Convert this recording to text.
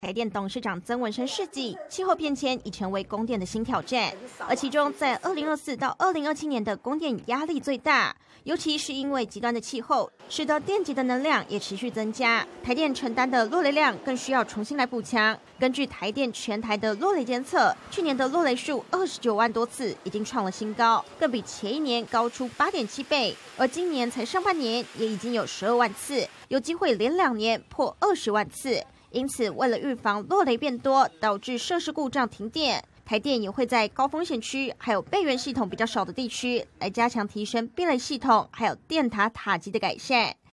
台电董事长曾文生示计，气候变迁已成为供电的新挑战，而其中在二零二四到二零二七年的供电压力最大，尤其是因为极端的气候，使得电极的能量也持续增加，台电承担的落雷量更需要重新来补强。根据台电全台的落雷监测，去年的落雷数二十九万多次，已经创了新高，更比前一年高出八点七倍，而今年才上半年也已经有十二万次，有机会连两年破二十万次。因此，为了预防落雷变多导致设施故障停电，台电也会在高风险区还有备援系统比较少的地区来加强提升避雷系统还有电塔塔基的改善。